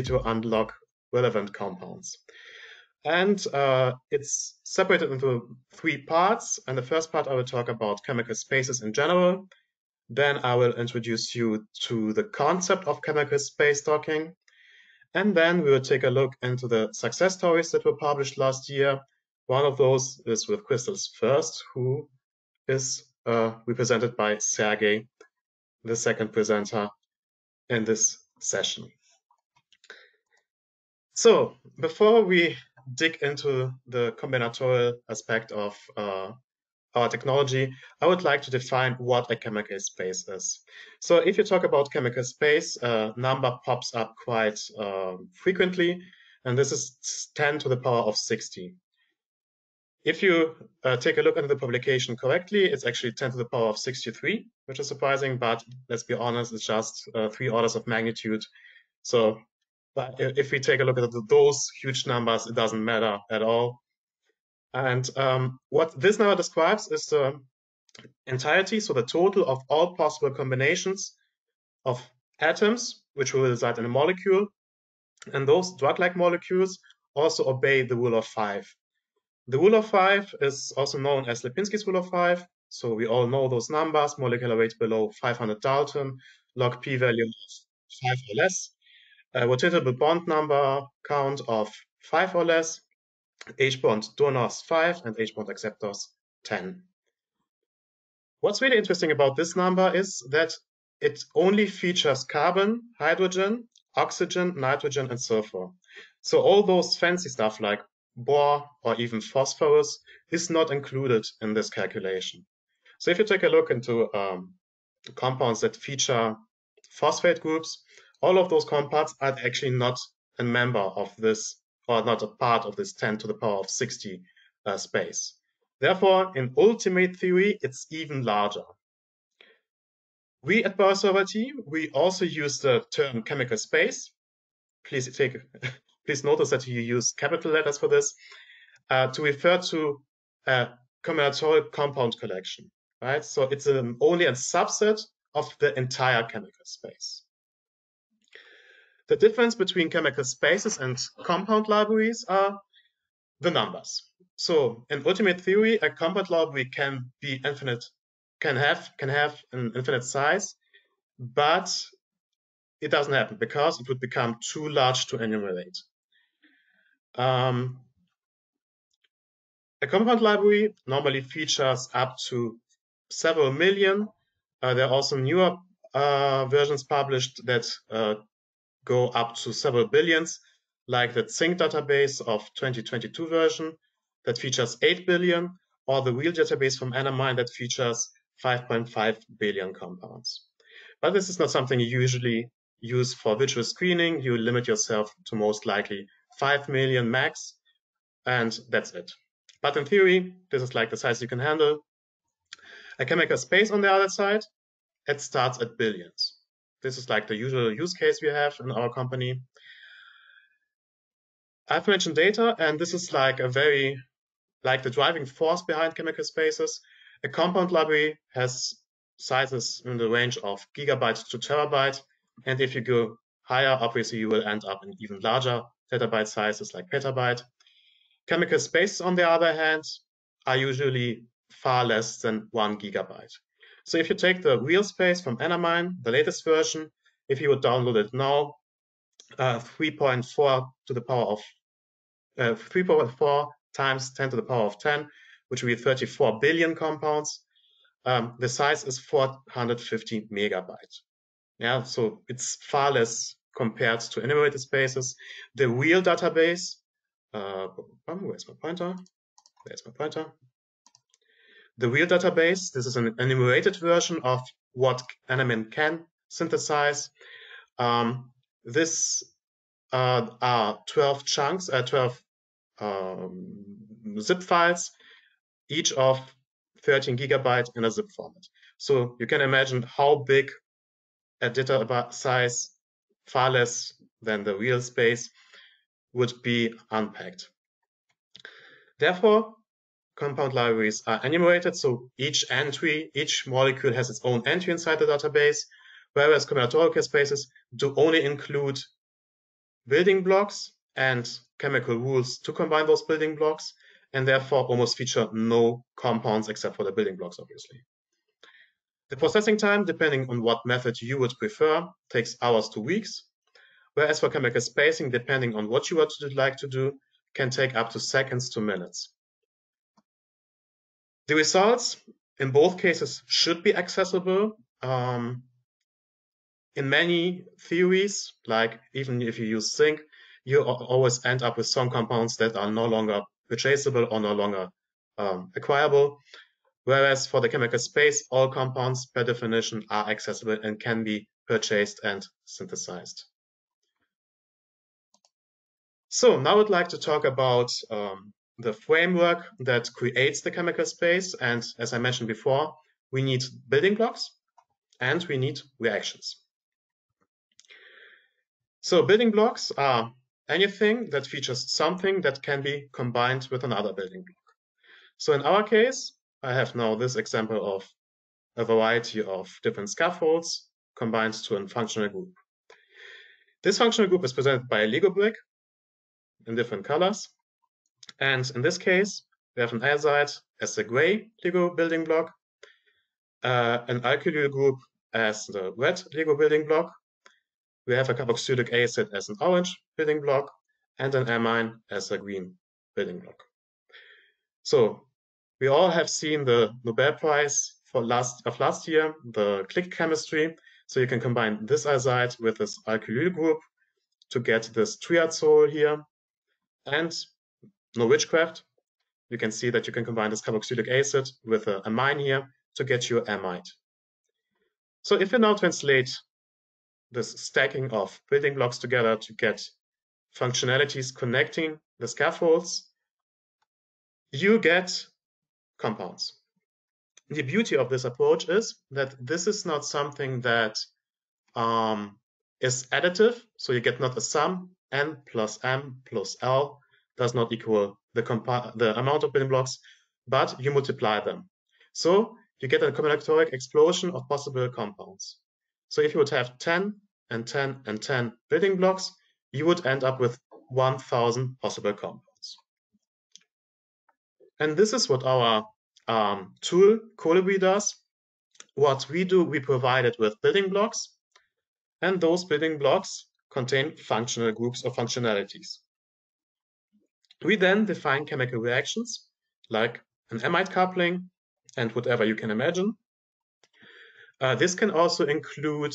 to unlock relevant compounds. And uh, it's separated into three parts. And the first part, I will talk about chemical spaces in general. Then I will introduce you to the concept of chemical space docking. And then we will take a look into the success stories that were published last year. One of those is with Crystals First, who is uh, represented by Sergey, the second presenter in this session. So before we dig into the combinatorial aspect of uh, our technology, I would like to define what a chemical space is. So if you talk about chemical space, a number pops up quite uh, frequently, and this is 10 to the power of 60. If you uh, take a look at the publication correctly, it's actually 10 to the power of 63, which is surprising, but let's be honest, it's just uh, three orders of magnitude. So but if we take a look at those huge numbers, it doesn't matter at all. And um, what this number describes is the entirety, so the total of all possible combinations of atoms, which will reside in a molecule. And those drug-like molecules also obey the rule of five. The rule of five is also known as Lipinski's rule of five. So we all know those numbers, molecular weight below 500 Dalton, log p-value of five or less, a rotatable bond number count of five or less, H bond donors 5 and H bond acceptors 10. What's really interesting about this number is that it only features carbon, hydrogen, oxygen, nitrogen, and sulfur. So all those fancy stuff like bore or even phosphorus is not included in this calculation. So if you take a look into um, compounds that feature phosphate groups, all of those compounds are actually not a member of this or not a part of this 10 to the power of 60 uh, space. Therefore, in ultimate theory, it's even larger. We at team, we also use the term chemical space. Please take, please notice that you use capital letters for this uh, to refer to a combinatorial compound collection, right? So it's an, only a subset of the entire chemical space. The difference between chemical spaces and compound libraries are the numbers. So in ultimate theory, a compound library can be infinite, can have can have an infinite size, but it doesn't happen because it would become too large to enumerate. Um, a compound library normally features up to several million. Uh, there are also newer uh, versions published that uh, go up to several billions, like the Zinc database of 2022 version that features 8 billion, or the real database from Anamine that features 5.5 billion compounds. But this is not something you usually use for visual screening. You limit yourself to most likely 5 million max, and that's it. But in theory, this is like the size you can handle. I can make a chemical space on the other side, it starts at billions. This is like the usual use case we have in our company. I've mentioned data, and this is like a very, like the driving force behind chemical spaces. A compound library has sizes in the range of gigabytes to terabyte. And if you go higher, obviously you will end up in even larger petabyte sizes like petabyte. Chemical spaces, on the other hand, are usually far less than one gigabyte. So if you take the real space from Anamine, the latest version, if you would download it now, uh, 3.4 to the power of uh, 3.4 times 10 to the power of 10, which would be 34 billion compounds. Um, the size is 450 megabytes. Yeah, so it's far less compared to enumerated spaces. The real database, uh, where's my pointer? There's my pointer the real database. This is an enumerated version of what Anamine can synthesize. Um, this uh, are 12 chunks, uh, 12 um, zip files, each of 13 gigabyte in a zip format. So you can imagine how big a data size, far less than the real space, would be unpacked. Therefore, compound libraries are enumerated. So each entry, each molecule has its own entry inside the database, whereas combinatorial spaces, do only include building blocks and chemical rules to combine those building blocks, and therefore almost feature no compounds except for the building blocks, obviously. The processing time, depending on what method you would prefer, takes hours to weeks, whereas for chemical spacing, depending on what you would like to do, can take up to seconds to minutes. The results in both cases should be accessible. Um, in many theories, like even if you use zinc, you always end up with some compounds that are no longer purchasable or no longer um, acquirable. Whereas for the chemical space, all compounds per definition are accessible and can be purchased and synthesized. So now I'd like to talk about um, the framework that creates the chemical space. And as I mentioned before, we need building blocks and we need reactions. So building blocks are anything that features something that can be combined with another building block. So in our case, I have now this example of a variety of different scaffolds combined to a functional group. This functional group is presented by a Lego brick in different colors. And in this case, we have an azide as the gray Lego building block, uh, an alkylyl group as the red Lego building block. We have a carboxylic acid as an orange building block and an amine as a green building block. So we all have seen the Nobel Prize for last of last year, the click chemistry. So you can combine this azide with this alkylyl group to get this triazole here. And no witchcraft. You can see that you can combine this carboxylic acid with a amine here to get your amide. So if you now translate this stacking of building blocks together to get functionalities connecting the scaffolds, you get compounds. The beauty of this approach is that this is not something that um, is additive. So you get not a sum, n plus m plus l does not equal the, the amount of building blocks, but you multiply them. So you get a combinatoric explosion of possible compounds. So if you would have 10 and 10 and 10 building blocks, you would end up with 1000 possible compounds. And this is what our um, tool Colibri does. What we do, we provide it with building blocks, and those building blocks contain functional groups or functionalities. We then define chemical reactions like an amide coupling and whatever you can imagine. Uh, this can also include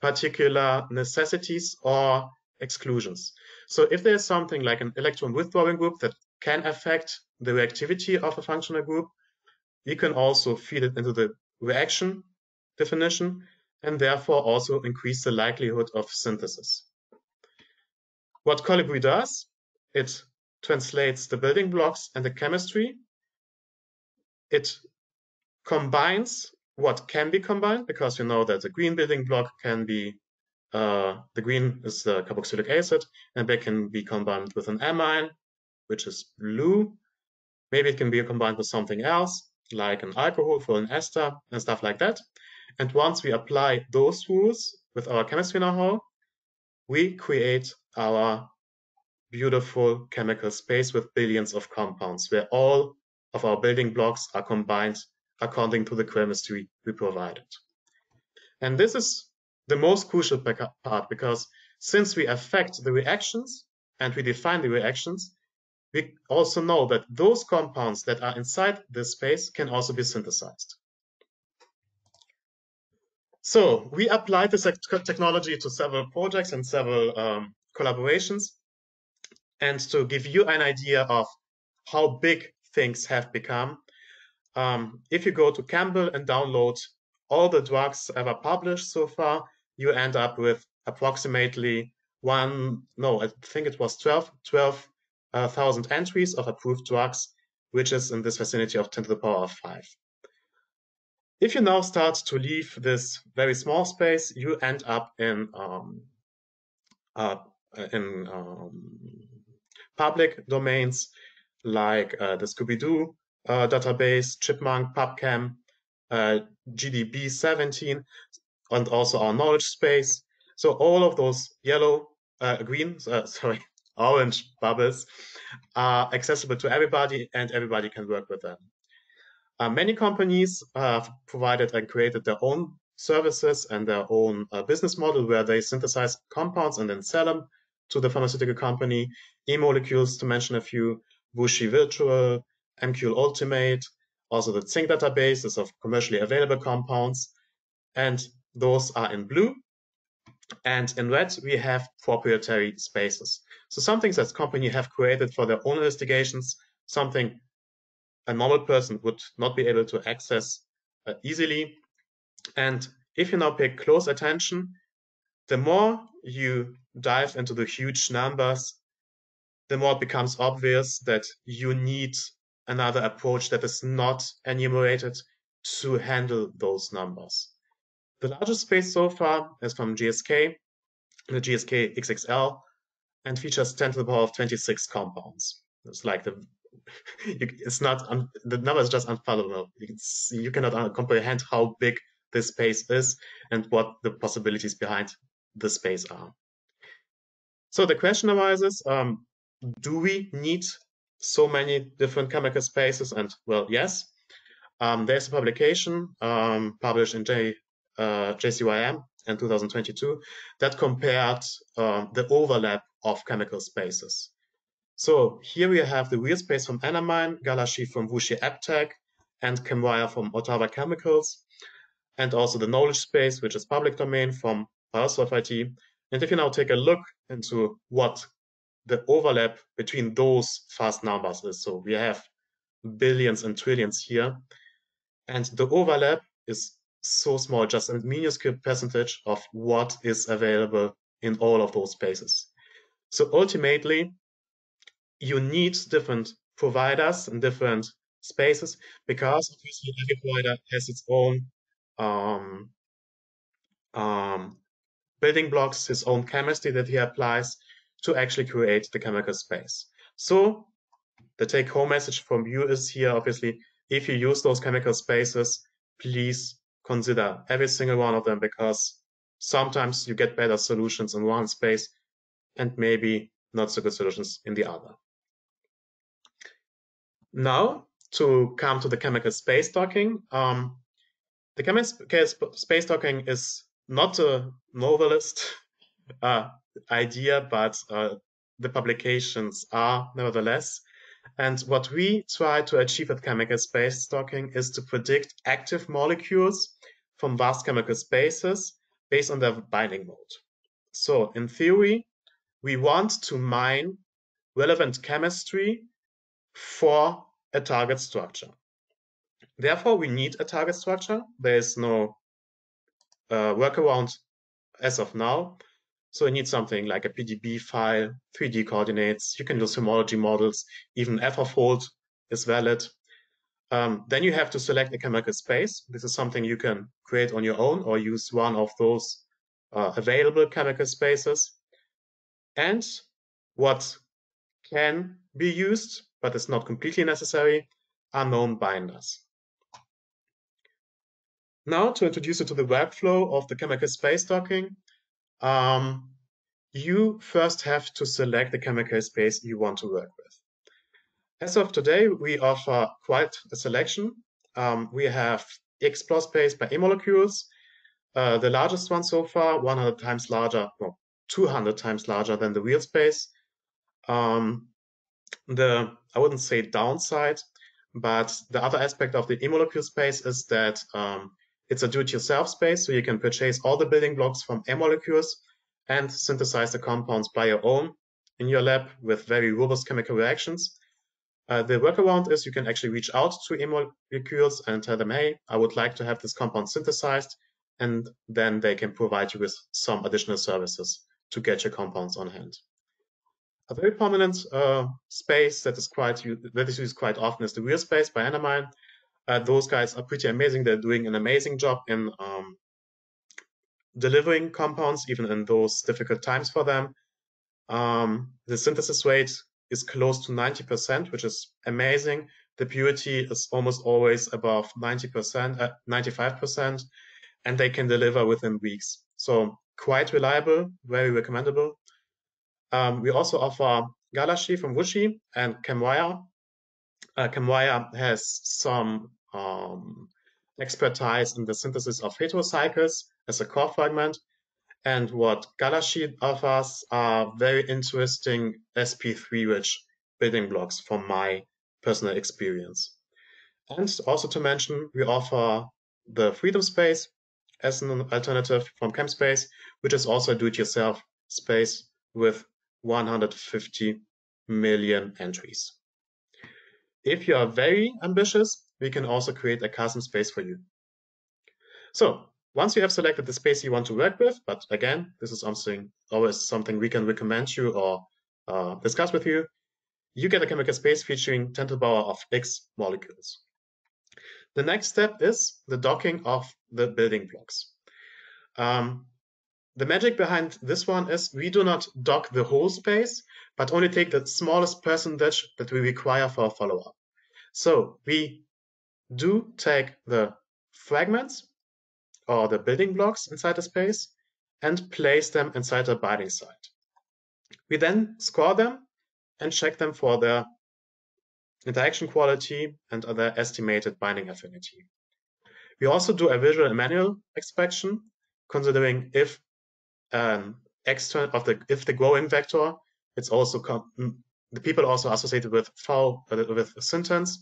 particular necessities or exclusions. So if there's something like an electron withdrawing group that can affect the reactivity of a functional group, we can also feed it into the reaction definition and therefore also increase the likelihood of synthesis. What Colibri does, it translates the building blocks and the chemistry. It combines what can be combined because you know that the green building block can be uh, the green is the carboxylic acid and they can be combined with an amine which is blue maybe it can be combined with something else like an alcohol for an ester and stuff like that and once we apply those rules with our chemistry know-how we create our beautiful chemical space with billions of compounds where all of our building blocks are combined according to the chemistry we provided. And this is the most crucial part because since we affect the reactions and we define the reactions, we also know that those compounds that are inside this space can also be synthesized. So we applied this technology to several projects and several um, collaborations and to give you an idea of how big things have become. Um, if you go to Campbell and download all the drugs ever published so far, you end up with approximately one, no, I think it was 12, 12,000 uh, entries of approved drugs, which is in this vicinity of 10 to the power of 5. If you now start to leave this very small space, you end up in um, uh, in um, public domains like uh, the Scooby-Doo uh, database, Chipmunk, PubChem, uh, GDB17, and also our knowledge space. So all of those yellow, uh, green, uh, sorry, orange bubbles are accessible to everybody and everybody can work with them. Uh, many companies have provided and created their own services and their own business model where they synthesize compounds and then sell them to the pharmaceutical company. E-molecules, to mention a few, WuXi Virtual, MQL Ultimate, also the Zinc database is of commercially available compounds. And those are in blue. And in red, we have proprietary spaces. So something that company have created for their own investigations, something a normal person would not be able to access uh, easily. And if you now pay close attention, the more you dive into the huge numbers, the more it becomes obvious that you need another approach that is not enumerated to handle those numbers. The largest space so far is from GSK, the GSK XXL, and features 10 to the power of 26 compounds. It's like the it's not the number is just unfathomable. It's, you cannot comprehend how big this space is and what the possibilities behind the space are. So the question arises: um, Do we need so many different chemical spaces? And well, yes. Um, there's a publication um, published in J, uh, JCYM in 2022 that compared uh, the overlap of chemical spaces. So here we have the real space from Anamine, Galaxy from WuXi AppTec, and Chem-Wire from Ottawa Chemicals, and also the knowledge space, which is public domain from Biosolve IT. And if you now take a look into what the overlap between those fast numbers is, so we have billions and trillions here, and the overlap is so small, just a minuscule percentage of what is available in all of those spaces. So ultimately, you need different providers and different spaces because obviously every provider has its own um, um, building blocks, his own chemistry that he applies to actually create the chemical space. So the take home message from you is here, obviously, if you use those chemical spaces, please consider every single one of them because sometimes you get better solutions in one space and maybe not so good solutions in the other. Now, to come to the chemical space docking, um, the chemical space docking is not a novelist uh, idea, but uh, the publications are nevertheless. And what we try to achieve with chemical space docking is to predict active molecules from vast chemical spaces based on their binding mode. So in theory, we want to mine relevant chemistry for a target structure. Therefore, we need a target structure. There is no uh, workaround as of now. So you need something like a PDB file, 3D coordinates. You can use homology models. Even AlphaFold is valid. Um, then you have to select a chemical space. This is something you can create on your own or use one of those uh, available chemical spaces. And what can be used, but is not completely necessary, are known binders. Now, to introduce you to the workflow of the chemical space docking, um, you first have to select the chemical space you want to work with. As of today, we offer quite a selection. Um, we have explore space by E molecules, uh, the largest one so far, 100 times larger, well, 200 times larger than the real space. Um, the, I wouldn't say downside, but the other aspect of the e-molecule space is that um, it's a do-it-yourself space, so you can purchase all the building blocks from e-molecules and synthesize the compounds by your own in your lab with very robust chemical reactions. Uh, the workaround is you can actually reach out to e-molecules and tell them, hey, I would like to have this compound synthesized, and then they can provide you with some additional services to get your compounds on hand. A very prominent uh, space that is quite that is used quite often is the real space by Anamine. Uh, those guys are pretty amazing. They're doing an amazing job in um, delivering compounds, even in those difficult times for them. Um, the synthesis rate is close to 90%, which is amazing. The purity is almost always above 90%, uh, 95%, and they can deliver within weeks. So quite reliable, very recommendable. Um, we also offer Galashi from Wuxi and ChemWire. Uh, has some um, expertise in the synthesis of heterocycles as a core fragment. And what Galaxy offers are very interesting sp3-rich building blocks from my personal experience. And also to mention, we offer the Freedom Space as an alternative from ChemSpace, which is also a do-it-yourself space with 150 million entries. If you are very ambitious, we can also create a custom space for you. So once you have selected the space you want to work with, but again, this is something always something we can recommend you or uh, discuss with you, you get a chemical space featuring 10 to the power of x molecules. The next step is the docking of the building blocks. Um, the magic behind this one is we do not dock the whole space, but only take the smallest percentage that we require for a follow-up. So we do take the fragments or the building blocks inside the space and place them inside the binding site. We then score them and check them for their interaction quality and other estimated binding affinity. We also do a visual and manual inspection, considering if an external of the if the growing vector, it's also the people also associated with foul uh, with syntons.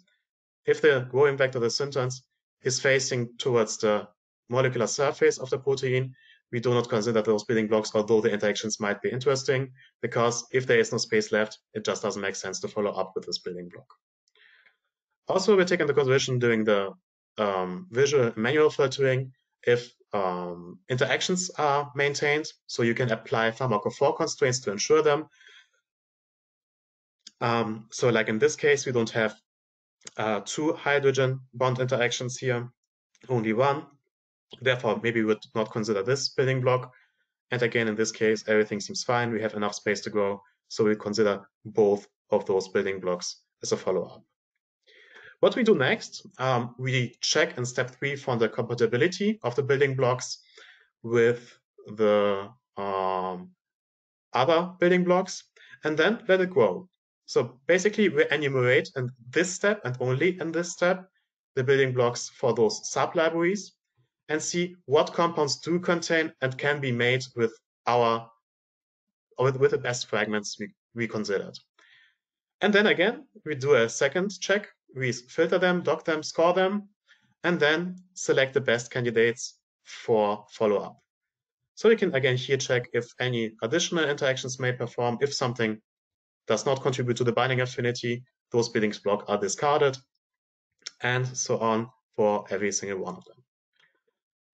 If the growing vector, of the syntons, is facing towards the molecular surface of the protein, we do not consider those building blocks, although the interactions might be interesting, because if there is no space left, it just doesn't make sense to follow up with this building block. Also, we take into consideration during the um, visual manual filtering if um, interactions are maintained, so you can apply pharmacophore constraints to ensure them. Um, so like in this case, we don't have uh, two hydrogen bond interactions here, only one. Therefore, maybe we would not consider this building block. And again, in this case, everything seems fine. We have enough space to grow. So we consider both of those building blocks as a follow-up. What we do next, um, we check in step three for the compatibility of the building blocks with the um, other building blocks, and then let it grow. So basically, we enumerate in this step and only in this step the building blocks for those sub-libraries and see what compounds do contain and can be made with our with, with the best fragments we, we considered. And then again, we do a second check we filter them, dock them, score them, and then select the best candidates for follow-up. So you can again here check if any additional interactions may perform. If something does not contribute to the binding affinity, those building block are discarded, and so on for every single one of them.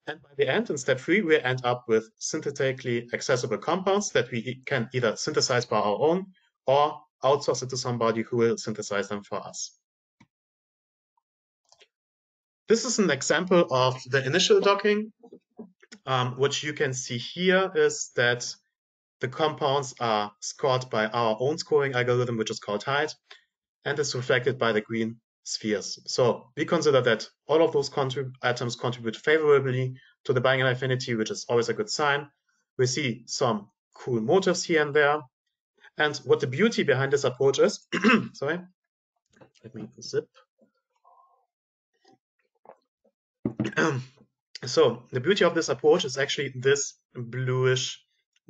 And by the end, in step three, we end up with synthetically accessible compounds that we can either synthesize by our own or outsource it to somebody who will synthesize them for us. This is an example of the initial docking. Um, what you can see here is that the compounds are scored by our own scoring algorithm, which is called height, and is reflected by the green spheres. So we consider that all of those contrib atoms contribute favorably to the binding affinity, which is always a good sign. We see some cool motifs here and there. And what the beauty behind this approach is, sorry, let me zip so the beauty of this approach is actually this bluish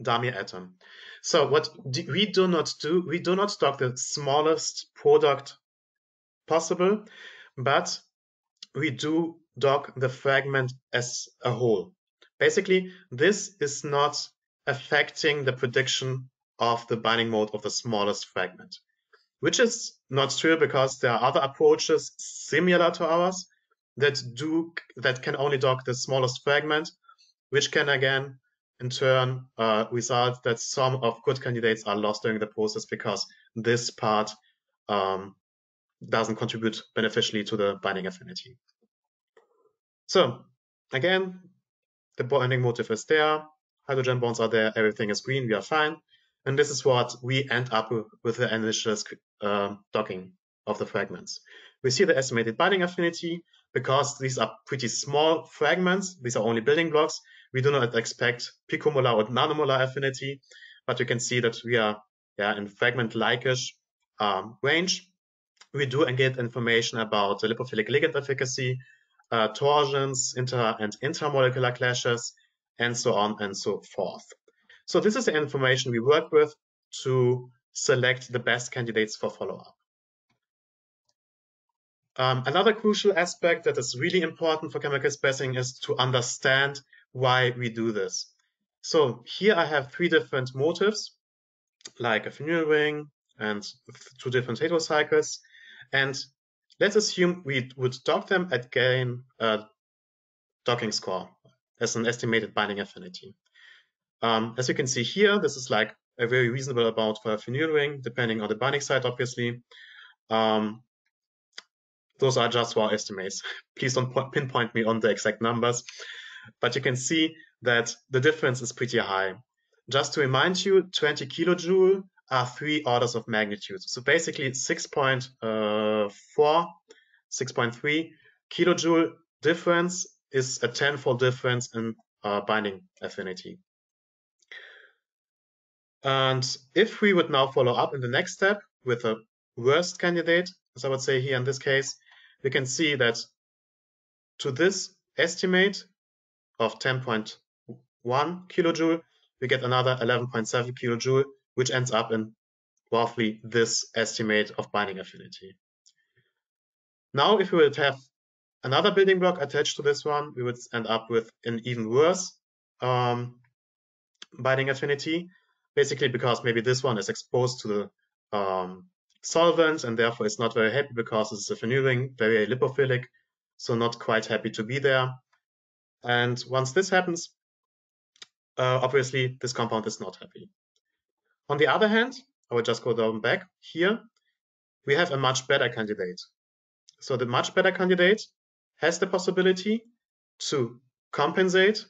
dummy atom. So what we do not do, we do not stock the smallest product possible, but we do dock the fragment as a whole. Basically, this is not affecting the prediction of the binding mode of the smallest fragment, which is not true because there are other approaches similar to ours, that do that can only dock the smallest fragment, which can again in turn uh, result that some of good candidates are lost during the process because this part um, doesn't contribute beneficially to the binding affinity. So again, the binding motif is there, hydrogen bonds are there, everything is green, we are fine. And this is what we end up with the initial uh, docking of the fragments. We see the estimated binding affinity, because these are pretty small fragments, these are only building blocks, we do not expect picomolar or nanomolar affinity, but you can see that we are yeah, in fragment-like-ish um, range. We do get information about the lipophilic ligand efficacy, uh, torsions, inter and intermolecular clashes, and so on and so forth. So this is the information we work with to select the best candidates for follow-up. Um, another crucial aspect that is really important for chemical spacing is to understand why we do this. So here I have three different motifs, like a phenyl ring and two different heterocycles. And let's assume we would dock them at gain a docking score as an estimated binding affinity. Um, as you can see here, this is like a very reasonable amount for a phenyl ring, depending on the binding site, obviously. Um, those are just raw estimates. Please don't pinpoint me on the exact numbers, but you can see that the difference is pretty high. Just to remind you, 20 kilojoule are three orders of magnitude. So basically 6.4, uh, 6.3 kilojoule difference is a tenfold difference in uh, binding affinity. And if we would now follow up in the next step with a worst candidate, as I would say here in this case, we can see that to this estimate of 10.1 kilojoule, we get another 11.7 kilojoule, which ends up in roughly this estimate of binding affinity. Now, if we would have another building block attached to this one, we would end up with an even worse um, binding affinity, basically because maybe this one is exposed to the um, solvent and therefore it's not very happy because it's a phenyl ring, very lipophilic, so not quite happy to be there. And once this happens, uh, obviously this compound is not happy. On the other hand, I will just go down back here, we have a much better candidate. So the much better candidate has the possibility to compensate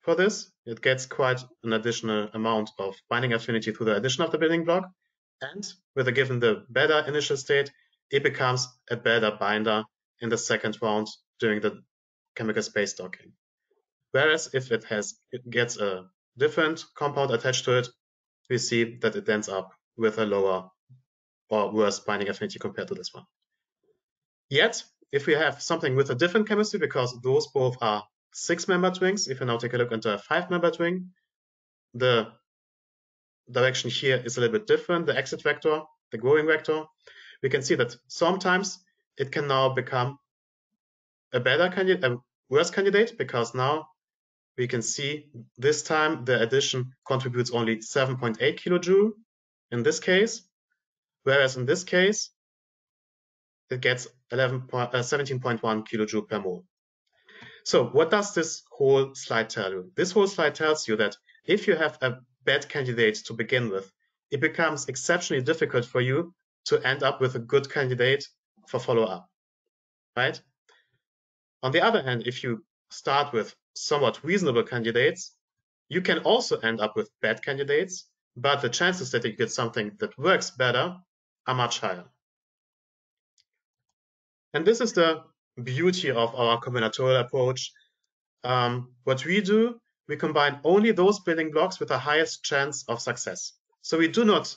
for this. It gets quite an additional amount of binding affinity through the addition of the building block. And with a given the better initial state, it becomes a better binder in the second round during the chemical space docking. Whereas if it has it gets a different compound attached to it, we see that it ends up with a lower or worse binding affinity compared to this one. Yet, if we have something with a different chemistry, because those both are six-membered rings, if you now take a look into a five-membered ring, the direction here is a little bit different, the exit vector, the growing vector. We can see that sometimes it can now become a better candidate, worse candidate, because now we can see this time the addition contributes only 7.8 kilojoule in this case, whereas in this case, it gets 11 uh, 17.1 kilojoule per mole. So what does this whole slide tell you? This whole slide tells you that if you have a bad candidate to begin with, it becomes exceptionally difficult for you to end up with a good candidate for follow-up, right? On the other hand, if you start with somewhat reasonable candidates, you can also end up with bad candidates, but the chances that you get something that works better are much higher. And this is the beauty of our combinatorial approach. Um, what we do, we combine only those building blocks with the highest chance of success. So we do not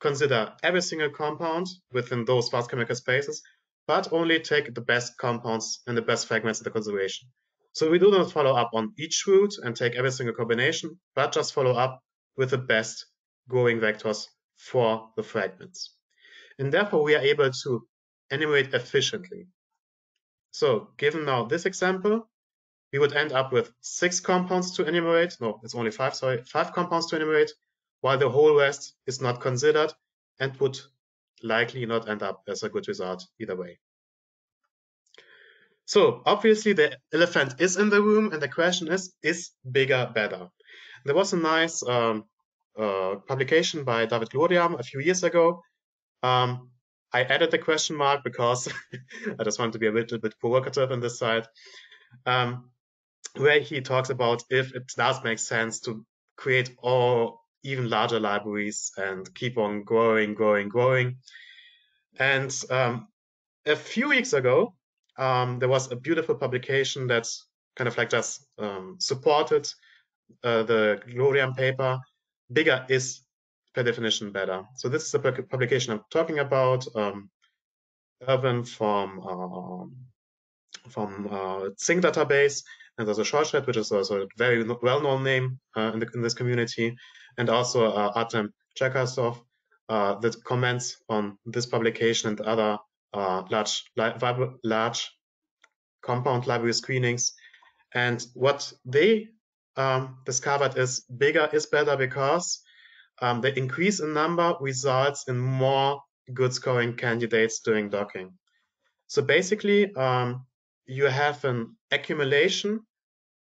consider every single compound within those fast chemical spaces, but only take the best compounds and the best fragments into consideration. So we do not follow up on each route and take every single combination, but just follow up with the best growing vectors for the fragments. And therefore, we are able to enumerate efficiently. So given now this example, we would end up with six compounds to enumerate. No, it's only five, sorry, five compounds to enumerate, while the whole rest is not considered and would likely not end up as a good result either way. So obviously the elephant is in the room and the question is, is bigger better? There was a nice um, uh, publication by David Gloriam a few years ago. Um, I added the question mark because I just want to be a little bit provocative on this side, um, where he talks about if it does make sense to create all even larger libraries and keep on growing, growing, growing. And um, a few weeks ago, um, there was a beautiful publication that kind of like just um, supported uh, the Gloriam paper, bigger is per definition better. So this is the publication I'm talking about. Um, Irvin from um, from uh, Zing database, and there's a Shortshot, which is also a very well-known name uh, in, the, in, this community, and also uh, Artem Cherkasov uh, that comments on this publication and other uh, large large compound library screenings. And what they um, discovered is bigger is better because um, the increase in number results in more good scoring candidates doing docking. So basically, um, you have an accumulation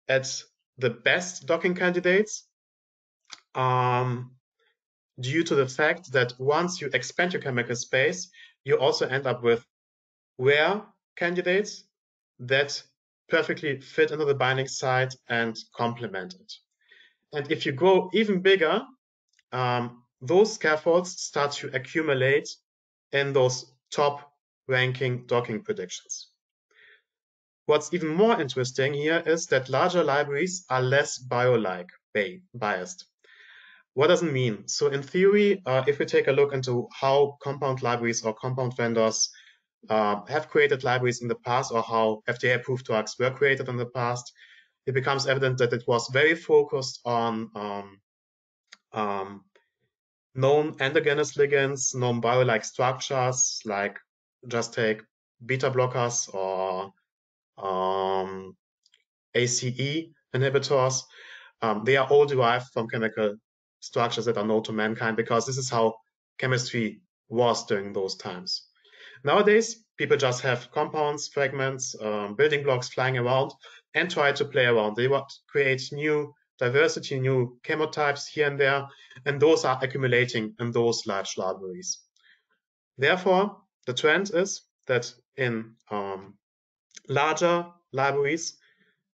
at the best docking candidates um, due to the fact that once you expand your chemical space, you also end up with rare candidates that perfectly fit into the binding site and complement it. And if you go even bigger, um, those scaffolds start to accumulate in those top ranking docking predictions. What's even more interesting here is that larger libraries are less bio-like biased. What does it mean? So in theory, uh, if we take a look into how compound libraries or compound vendors uh, have created libraries in the past or how FDA approved drugs were created in the past, it becomes evident that it was very focused on um, um, known endogenous ligands, known bio-like structures, like just take beta blockers or um, ACE inhibitors. Um, they are all derived from chemical structures that are known to mankind because this is how chemistry was during those times. Nowadays, people just have compounds, fragments, um, building blocks flying around and try to play around. They want to create new diversity, new chemotypes here and there, and those are accumulating in those large libraries. Therefore, the trend is that in um, larger libraries,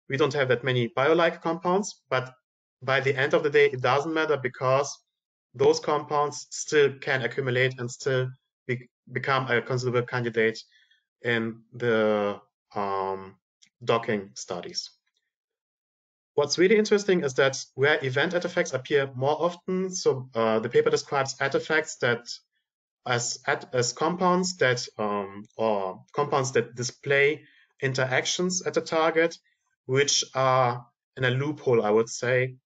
we don't have that many bio-like compounds, but by the end of the day, it doesn't matter because those compounds still can accumulate and still be, become a considerable candidate in the um, docking studies. What's really interesting is that where event artifacts appear more often, so uh, the paper describes artifacts that as as compounds that um, or compounds that display interactions at the target, which are in a loophole, I would say,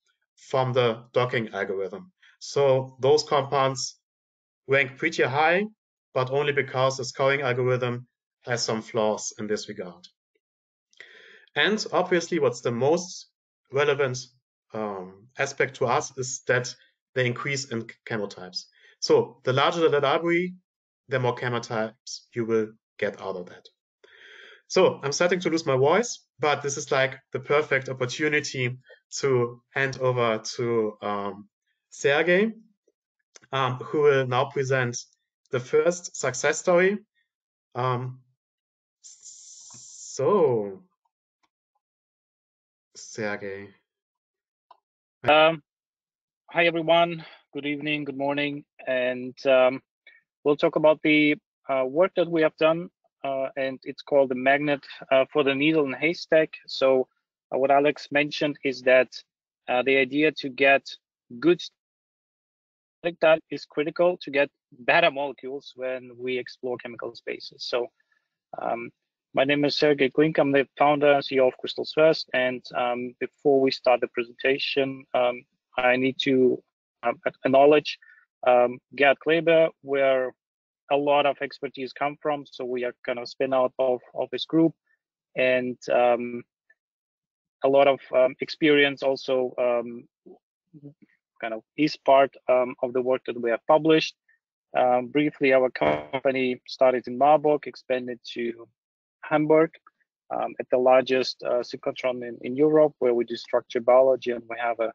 from the docking algorithm. So those compounds rank pretty high, but only because the scoring algorithm has some flaws in this regard. And obviously, what's the most relevant um, aspect to us is that they increase in chemotypes. So the larger the library, the more chemotypes you will get out of that. So I'm starting to lose my voice, but this is like the perfect opportunity to hand over to um, Sergey, um, who will now present the first success story. Um, so, Sergey. Um, hi, everyone. Good evening, good morning. And um, we'll talk about the uh, work that we have done uh, and it's called the magnet uh, for the needle and haystack. So what Alex mentioned is that the idea to get good like that is critical to get better molecules when we explore chemical spaces. So um, my name is Sergey Klink. I'm the founder and CEO of Crystals First. And um, before we start the presentation, um, I need to uh, acknowledge um, Gerd Kleber, where a lot of expertise come from. So we are kind of spin out of, of this group and um, a lot of um, experience also um, kind of is part um, of the work that we have published. Um, briefly, our company started in Marburg, expanded to Hamburg um, at the largest uh, synchrotron in, in Europe, where we do structural biology, and we have a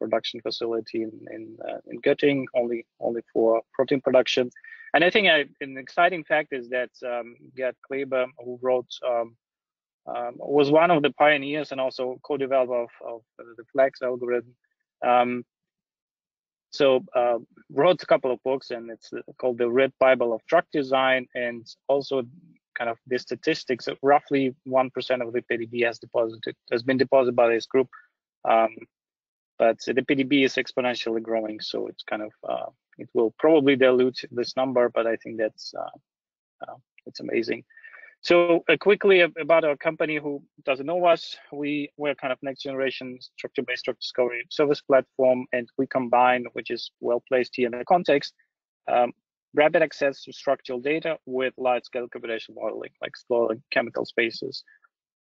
production facility in in, uh, in Göttingen, only only for protein production. And I think I, an exciting fact is that um, Gerd Kleber, who wrote, um, was one of the pioneers and also co-developer of, of the Flex algorithm. Um, so uh, wrote a couple of books, and it's called the Red Bible of Drug Design, and also kind of the statistics, roughly 1% of the PDB has deposited, has been deposited by this group. Um, but the PDB is exponentially growing, so it's kind of, uh, it will probably dilute this number, but I think that's, uh, uh, it's amazing. So uh, quickly about our company who doesn't know us, we, we're kind of next generation structure-based drug discovery service platform, and we combine, which is well placed here in the context, um, rapid access to structural data with large-scale computational modeling, like exploring chemical spaces.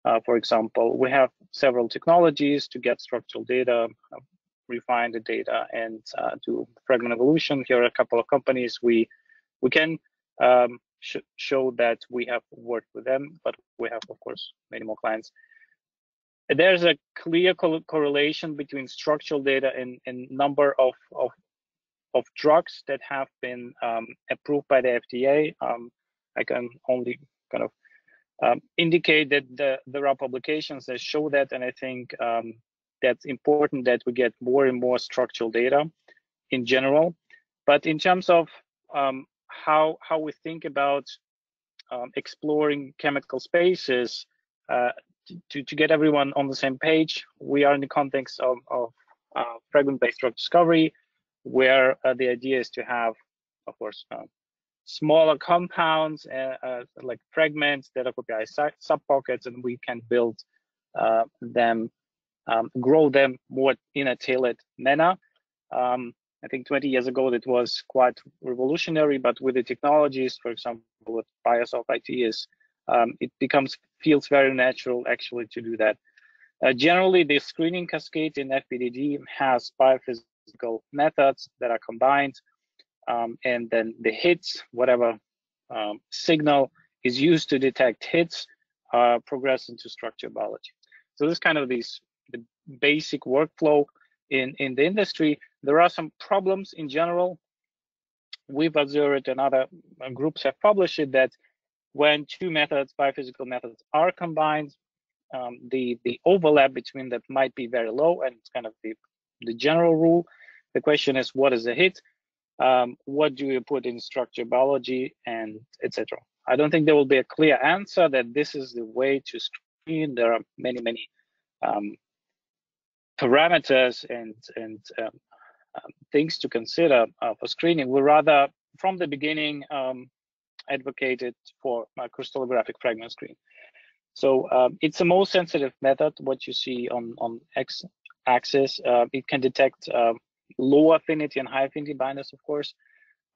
Uh, for example, we have several technologies to get structural data, uh, refine the data, and uh, do fragment evolution. Here are a couple of companies we we can um, sh show that we have worked with them, but we have, of course, many more clients. There's a clear co correlation between structural data and, and number of, of of drugs that have been um, approved by the FDA. Um, I can only kind of um, indicate that the, there are publications that show that, and I think um, that's important that we get more and more structural data in general. But in terms of um, how how we think about um, exploring chemical spaces, uh, to, to get everyone on the same page, we are in the context of, of uh, fragment-based drug discovery where uh, the idea is to have, of course, um, smaller compounds uh, uh, like fragments that occupy sub pockets, and we can build uh, them, um, grow them more in a tailored manner. Um, I think 20 years ago that was quite revolutionary, but with the technologies, for example, with Biosoft ITs, um, it becomes feels very natural actually to do that. Uh, generally, the screening cascade in FPDD has biophysical methods that are combined. Um, and then the hits, whatever um, signal is used to detect hits, uh, progress into structure biology. So this kind of these the basic workflow in, in the industry. There are some problems in general. We've observed and other uh, groups have published it that when two methods, biophysical methods, are combined, um, the the overlap between them might be very low, and it's kind of the the general rule. The question is, what is a hit? Um, what do you put in structure biology and etc. I don't think there will be a clear answer that this is the way to screen. There are many, many um, parameters and and um, things to consider uh, for screening. We rather, from the beginning, um, advocated for crystallographic fragment screen. So um, it's a most sensitive method. What you see on on X axis. Uh, it can detect uh, low affinity and high affinity binders, of course.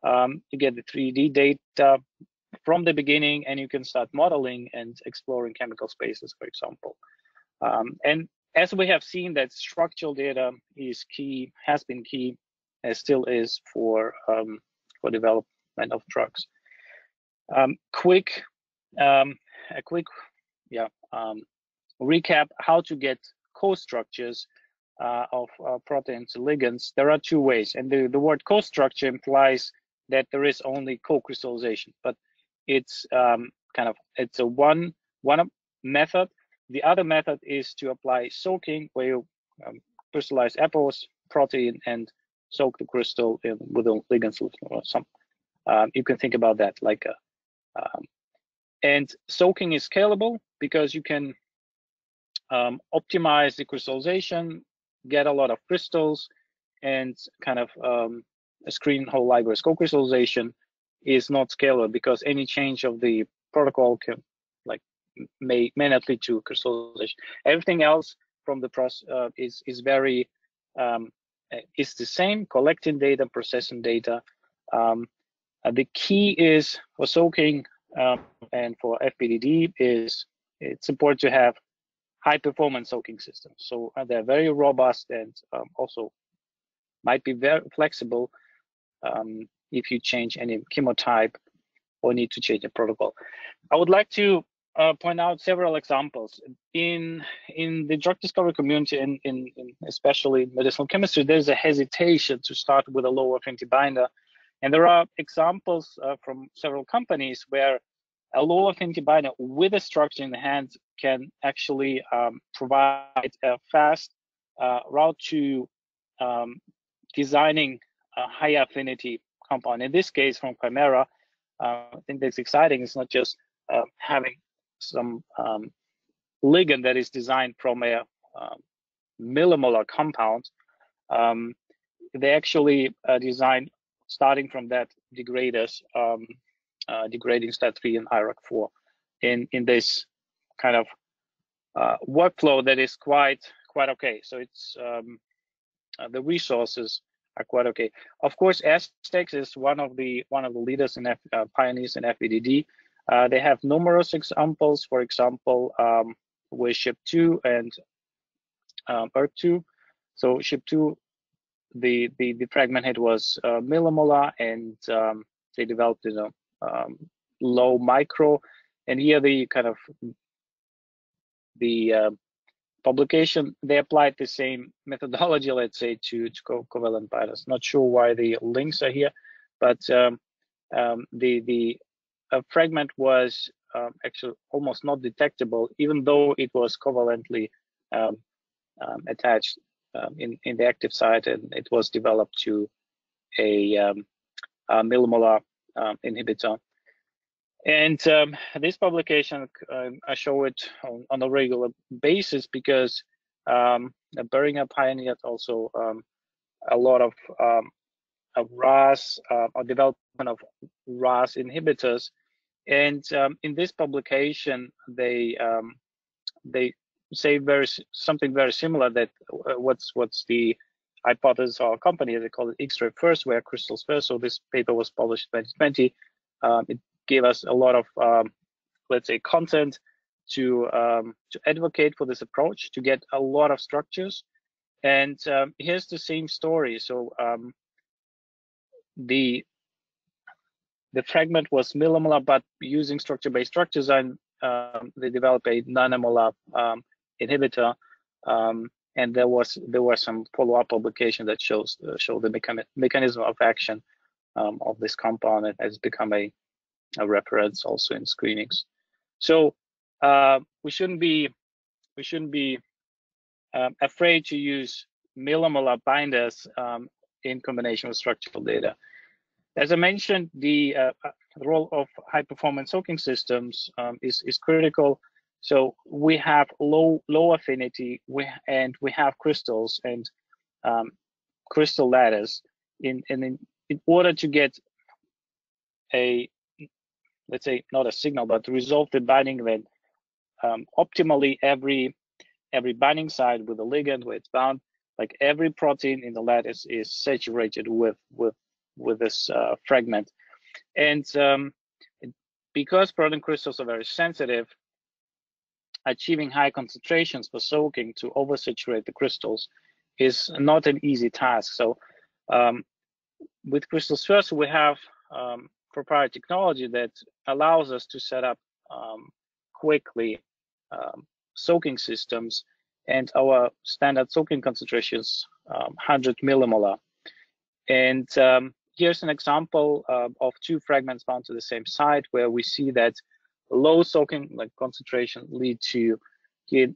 Um, you get the 3D data from the beginning, and you can start modeling and exploring chemical spaces, for example. Um, and as we have seen that structural data is key, has been key, and still is for um, for development of drugs. Um, quick, um, a quick, yeah, um, recap how to get co-structures uh, of uh, proteins ligands, there are two ways. And the, the word co-structure implies that there is only co-crystallization, but it's um, kind of, it's a one, one method. The other method is to apply soaking where you um, crystallize apose protein and soak the crystal in, with a ligand solution or some. Um, you can think about that like a, um, and soaking is scalable because you can um, optimize the crystallization get a lot of crystals and kind of um, screen whole libraries. Co-crystallization is not scalable because any change of the protocol can may may not lead to crystallization. Everything else from the process uh, is is very um, is the same, collecting data, processing data. Um, the key is for soaking um, and for FPDD is it's important to have high performance soaking systems. So uh, they're very robust and um, also might be very flexible um, if you change any chemotype or need to change the protocol. I would like to uh, point out several examples in in the drug discovery community and in, in, especially medicinal chemistry. There's a hesitation to start with a low affinity binder, and there are examples uh, from several companies where a low affinity binder with a structure in the hand can actually um, provide a fast uh, route to um, designing a high affinity compound. In this case, from Chimera, uh, I think that's exciting. It's not just uh, having some um, ligand that is designed from a uh, millimolar compound, um, they actually uh, designed starting from that degraders, um, uh, degrading STAT3 and IRAK4 in, in this kind of uh, workflow that is quite quite okay. So it's um, uh, the resources are quite okay. Of course, Astex is one of the one of the leaders F, uh, pioneers in FVDD. Uh, they have numerous examples. For example, um, with SHIP2 and um, ERK2. So SHIP2, the the the fragment head was uh, millimolar, and um, they developed in a um, low micro. And here the kind of the uh, publication, they applied the same methodology, let's say, to, to co covalent binders. Not sure why the links are here, but um, um, the the fragment was um, actually almost not detectable, even though it was covalently um, um, attached um, in in the active site, and it was developed to a, a millimolar inhibitor. And um, this publication, uh, I show it on, on, a regular basis because um, Boehringer pioneered also um, a lot of, um, of RAS uh, or development of RAS inhibitors. And um, in this publication, they um, they say very something very similar that uh, what's what's the hypothesis or company they call it X-ray first, where crystals first. So this paper was published in 2020. Um, it gave us a lot of, um, let's say, content to um, to advocate for this approach, to get a lot of structures. And um, here's the same story. So the the fragment was millimolar, but using structure-based drug design, um, they developed a nanomolar um, inhibitor. and there was there was some follow-up publication that shows uh, show the mechanism of action of this compound. Has become a a reference also in screenings. So uh, we shouldn't be we shouldn't be um, afraid to use millimolar binders um, in combination with structural data. As I mentioned, the, uh, uh, role of high performance soaking systems um, is, is critical. So we have low low affinity we, and we have crystals and um, crystal lattice in, in, in order to get a let's say not a signal, but resolve the binding event um, optimally every every binding site with a ligand where it's bound. Like every protein in the lattice is saturated with with with this uh, fragment, and um, because protein crystals are very sensitive, achieving high concentrations for soaking to oversaturate the crystals is not an easy task. So um, with crystals first, we have um, proprietary technology that allows us to set up um, quickly um, soaking systems and our standard soaking concentrations um, 100 millimolar and um, here's an example uh, of two fragments bound to the same site where we see that low soaking like concentration lead to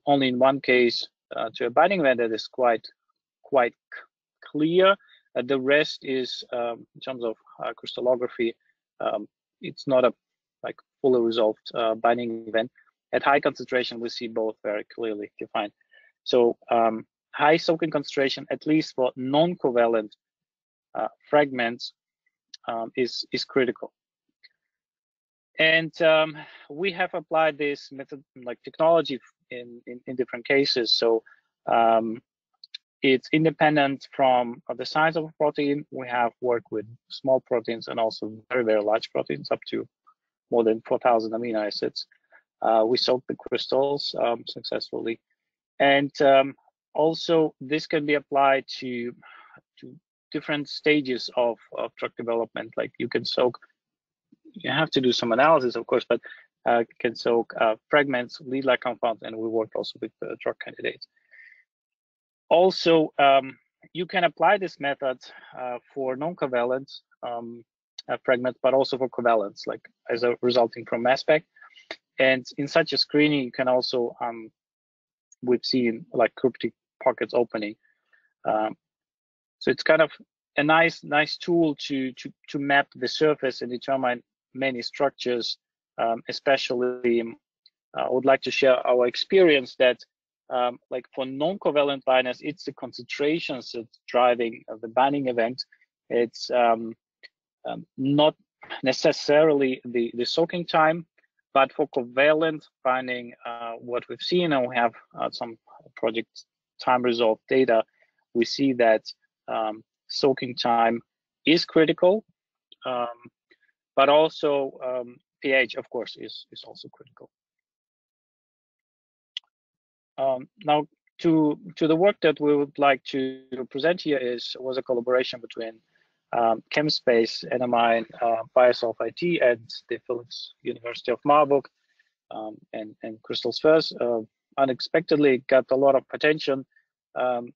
only in one case uh, to a binding event that is quite quite clear uh, the rest is um, in terms of uh, crystallography um, it's not a like fully resolved uh, binding event. At high concentration, we see both very clearly defined. So um, high soaking concentration, at least for non-covalent uh, fragments, um, is is critical. And um, we have applied this method, like technology, in in, in different cases. So um, it's independent from the size of a protein. We have worked with small proteins and also very, very large proteins up to more than 4,000 amino acids. Uh, we soaked the crystals um, successfully. And um, also this can be applied to different stages of, of drug development. Like you can soak, you have to do some analysis, of course, but uh, can soak uh, fragments, lead-like compounds, and we worked also with uh, drug candidates. Also, um, you can apply this method uh, for non-covalent um, uh, fragments, but also for covalents, like as a resulting from mass spec. And in such a screening, you can also, um, we've seen like cryptic pockets opening. Um, so it's kind of a nice, nice tool to to to map the surface and determine many structures um, especially um, I would like to share our experience that um, like for non-covalent binders, it's the concentrations that's driving the binding event. It's um, um, not necessarily the, the soaking time, but for covalent binding, uh, what we've seen, and we have uh, some project time resolved data, we see that um, soaking time is critical, um, but also um, pH, of course, is, is also critical. Um, now, to to the work that we would like to present here is was a collaboration between um, ChemSpace, NMI, uh, Biosolve IT, and the Philips University of Marburg, um, and and Crystal Spheres. Uh, unexpectedly, got a lot of attention. Um,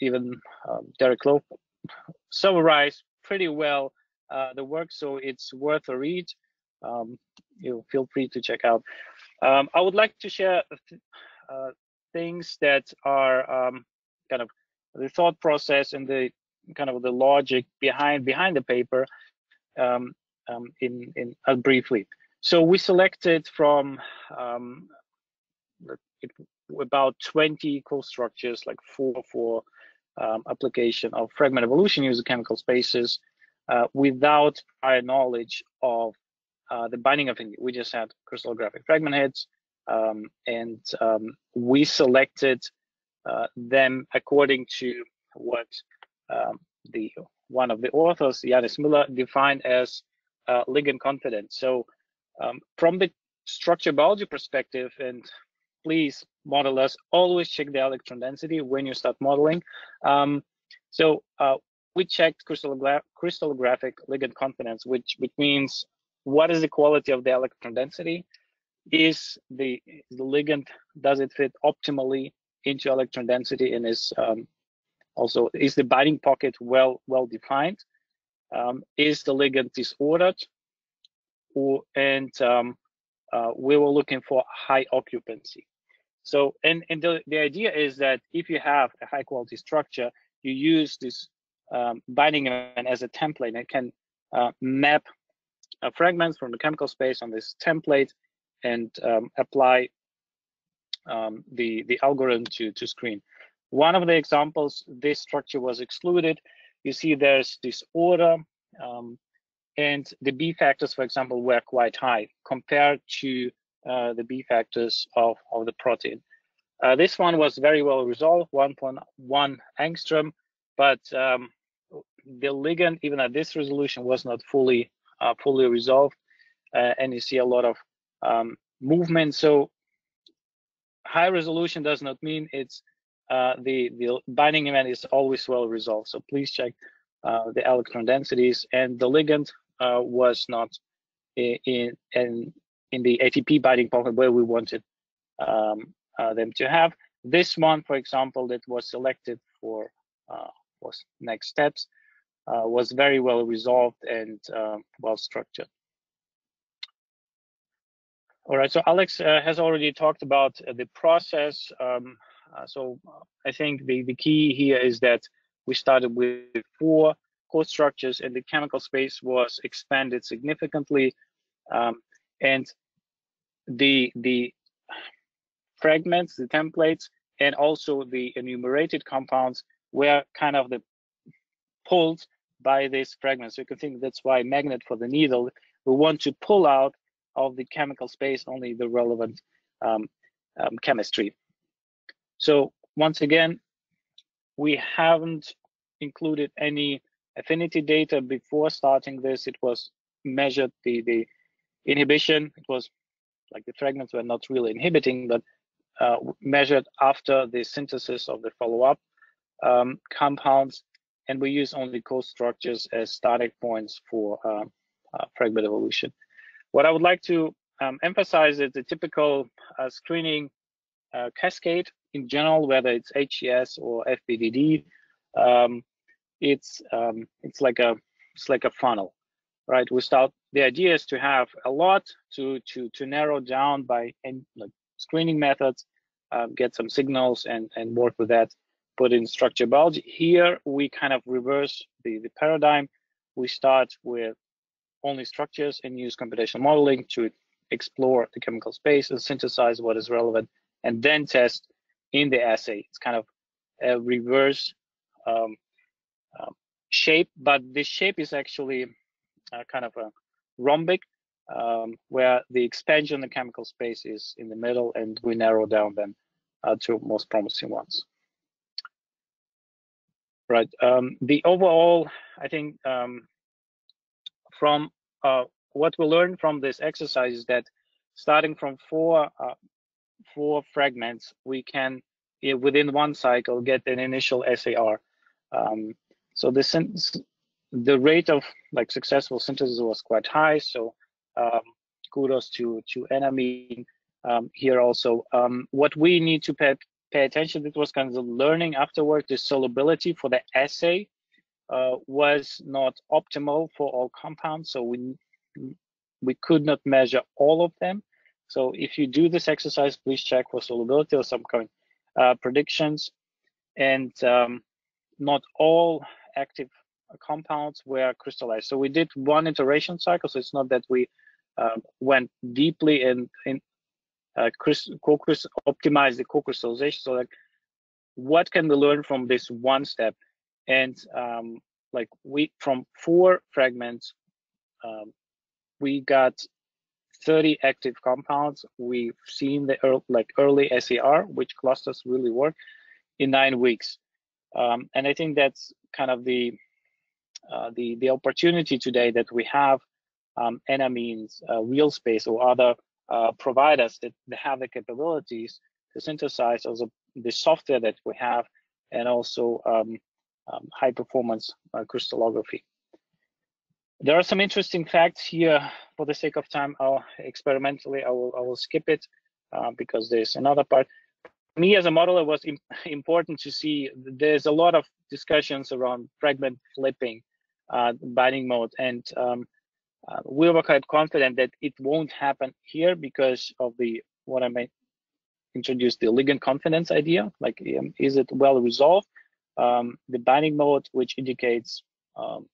even um, Derek Lowe summarized pretty well uh, the work, so it's worth a read. Um, you feel free to check out. Um, I would like to share uh, things that are um, kind of the thought process and the kind of the logic behind behind the paper um, um, in in uh, briefly. So we selected from it, about 20 co-structures, like four for um, application of fragment evolution using chemical spaces uh, without prior knowledge of uh, the binding affinity. We just had crystallographic fragment heads, um, and um, we selected uh, them according to what um, the one of the authors, Janis Müller, defined as uh, ligand confident. So um, from the structure biology perspective, and please model us, always check the electron density when you start modeling. Um, so uh, we checked crystallogra crystallographic ligand confidence, which, which means what is the quality of the electron density is the, the ligand, does it fit optimally into electron density and is um, also, is the binding pocket well, well defined? Um, is the ligand disordered? Or, and um, uh, we were looking for high occupancy. So, and, and the, the idea is that if you have a high quality structure, you use this um, binding event as a template and can uh, map uh, fragments from the chemical space on this template and um, apply um, the, the algorithm to, to screen. One of the examples, this structure was excluded. You see there's disorder um, and the B factors, for example, were quite high compared to uh, the B factors of, of the protein. Uh, this one was very well resolved, 1.1 angstrom, but um, the ligand, even at this resolution, was not fully uh, fully resolved, uh, and you see a lot of um, movement. So high resolution does not mean it's uh, the the binding event is always well resolved. So please check uh, the electron densities and the ligand was not in in in the ATP binding pocket where we wanted um, uh, them to have. This one, for example, that was selected for was next steps was very well resolved and um, well structured. All right, so Alex uh, has already talked about uh, the process. Um, uh, so I think the, the key here is that we started with four co-structures and the chemical space was expanded significantly. Um, and the, the fragments, the templates, and also the enumerated compounds were kind of the pulled by these fragments. So you can think that's why magnet for the needle, we want to pull out of the chemical space only the relevant um, um, chemistry. So once again, we haven't included any affinity data before starting this. It was measured the, the inhibition. It was like the fragments were not really inhibiting, but uh, measured after the synthesis of the follow-up um, compounds. And we use only co-structures as starting points for uh, uh, fragment evolution. What I would like to um, emphasize is the typical uh, screening uh, cascade in general, whether it's HES or FBDD. Um, it's um, it's like a it's like a funnel, right? We start. The idea is to have a lot to to to narrow down by like screening methods, uh, get some signals and and work with that. Put in structure biology. Here we kind of reverse the the paradigm. We start with only structures and use computational modeling to explore the chemical space and synthesize what is relevant and then test in the assay. It's kind of a reverse um, um, shape, but this shape is actually uh, kind of a rhombic um, where the expansion in the chemical space is in the middle and we narrow down then uh, to most promising ones. Right, um, the overall, I think um, from uh, what we learned from this exercise is that starting from four four fragments, we can within one cycle get an initial SAR. Um, so the the rate of like successful synthesis was quite high. So um, kudos to to Enamine um, here also. Um, what we need to pay pay attention to was kind of learning afterward. The solubility for the assay uh, was not optimal for all compounds, so we we could not measure all of them. So if you do this exercise, please check for solubility or some kind uh, predictions. And um, not all active compounds were crystallized. So we did one iteration cycle. So it's not that we uh, went deeply in, in uh, optimize the co-crystallization. So like, what can we learn from this one step? And um, like we from four fragments, um, we got 30 active compounds. We've seen the early, like early SAR, which clusters really work in nine weeks. Um, and I think that's kind of the uh, the the opportunity today that we have um, Enamine's uh, RealSpace or other uh, providers that, that have the capabilities to synthesize also the software that we have and also um, um, high performance uh, crystallography. There are some interesting facts here. For the sake of time, I'll experimentally I will I will skip it uh, because there's another part. Me as a modeler was Im important to see. There's a lot of discussions around fragment flipping, uh, binding mode, and um, uh, we were quite confident that it won't happen here because of the what I may introduce the ligand confidence idea. Like, um, is it well resolved? Um, the binding mode, which indicates um,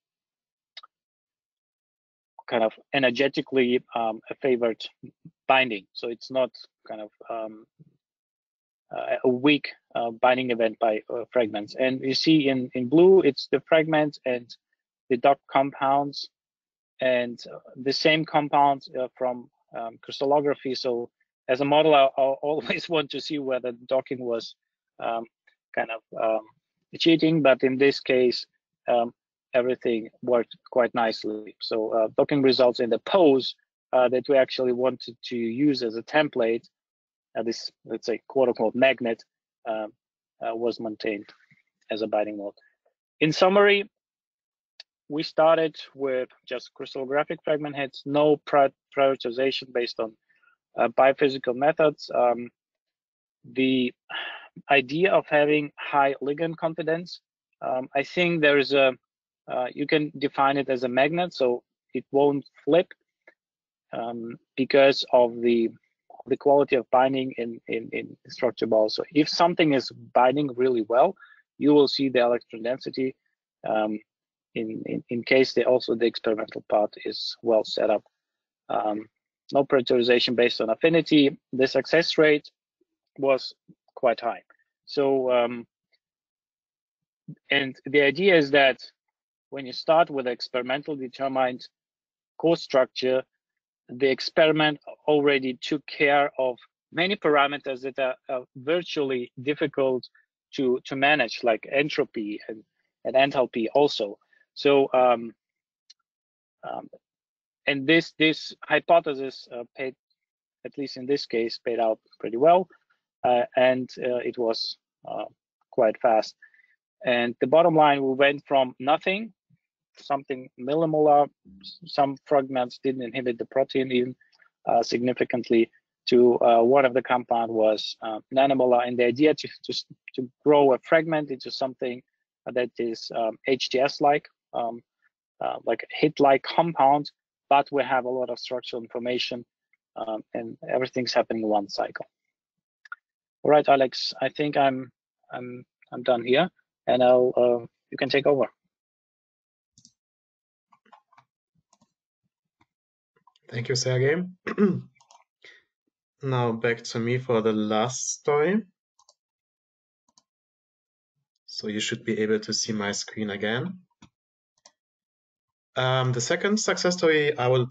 kind of energetically um, a favored binding. So it's not kind of um, a weak uh, binding event by uh, fragments. And you see in, in blue, it's the fragments and the dock compounds and the same compounds uh, from um, crystallography. So as a model, I, will always want to see whether docking was um, kind of um, cheating, but in this case, um, everything worked quite nicely. So uh, docking results in the pose uh, that we actually wanted to use as a template, uh, this, let's say, quote unquote magnet, um, uh, was maintained as a binding mode. In summary, we started with just crystallographic fragment heads, no prioritization based on uh, biophysical methods. Um, the idea of having high ligand confidence, um, I think there's a uh, you can define it as a magnet, so it won't flip um, because of the the quality of binding in, in, in structure balls. So if something is binding really well, you will see the electron density um, in, in, in case the, also the experimental part is well set up. Um, no prioritization based on affinity. The success rate was quite high. So, um, and the idea is that when you start with experimental determined core structure, the experiment already took care of many parameters that are, are virtually difficult to, to manage, like entropy and, and enthalpy also. So, um, um, and this this hypothesis uh, paid, at least in this case, paid out pretty well, uh, and uh, it was uh, quite fast. And the bottom line, we went from nothing something millimolar. Some fragments didn't inhibit the protein even significantly. To uh, one of the compound was uh, nanomolar, and the idea to, to to grow a fragment into something that is um, HTS-like, um, uh, like hit-like compound, but we have a lot of structural information, um, and everything's happening in one cycle. All right, Alex, I think I'm I'm I'm done here, and I'll uh, you can take over. Thank you, Sergey. now back to me for the last story. So you should be able to see my screen again. Um, the second success story I would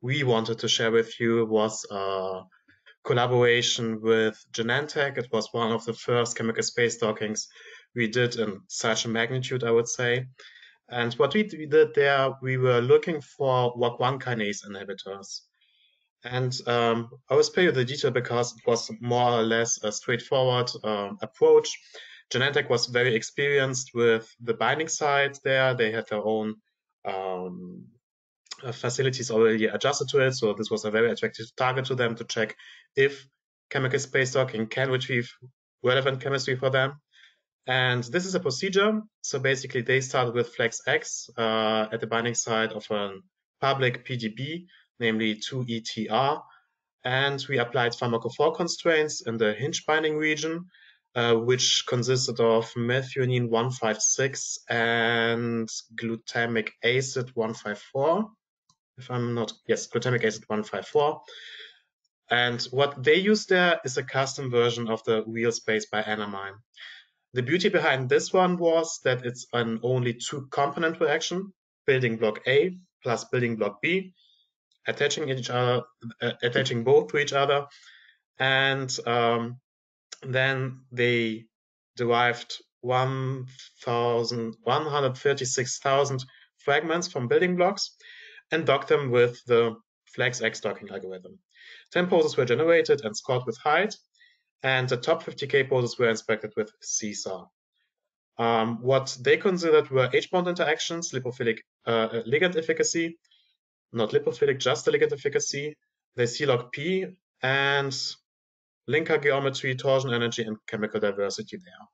we wanted to share with you was a collaboration with Genentech. It was one of the first chemical space dockings we did in such a magnitude, I would say. And what we did there, we were looking for WOC1 kinase inhibitors. And um, I will spare you the detail because it was more or less a straightforward um, approach. Genentech was very experienced with the binding site there. They had their own um, uh, facilities already adjusted to it. So this was a very attractive target to them to check if chemical space docking can retrieve relevant chemistry for them. And this is a procedure. So basically they started with FlexX uh, at the binding site of a public PDB, namely 2ETR. And we applied pharmacophore constraints in the hinge binding region uh, which consisted of methionine 156 and glutamic acid 154. If I'm not, yes, glutamic acid 154. And what they use there is a custom version of the wheel space by Anamine. The beauty behind this one was that it's an only two component reaction, building block A plus building block B, attaching each other, uh, attaching both to each other. And um, then they derived 136,000 fragments from building blocks and docked them with the FlexX docking algorithm. 10 poses were generated and scored with height, and the top 50k poses were inspected with CSAR. Um, what they considered were H-bond interactions, lipophilic uh, ligand efficacy, not lipophilic, just the ligand efficacy, the C-log P, and linker geometry, torsion energy, and chemical diversity there.